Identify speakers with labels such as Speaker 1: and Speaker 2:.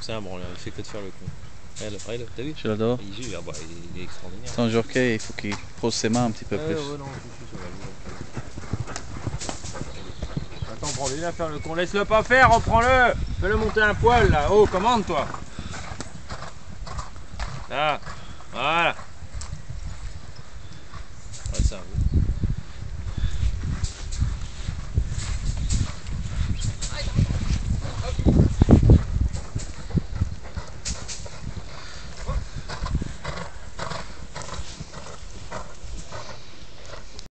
Speaker 1: C'est un branleur, il fait que de faire le con. Elle, elle, t'as vu
Speaker 2: Je l'adore.
Speaker 1: Ah bah, il, est extraordinaire.
Speaker 2: Tant Jorquet, il faut qu'il pose ses mains un petit peu plus.
Speaker 1: Ouais, non, Attends, prends-le à faire le con. Laisse-le pas faire, reprends-le Fais-le monter un poil là. Oh, commande toi Là, voilà.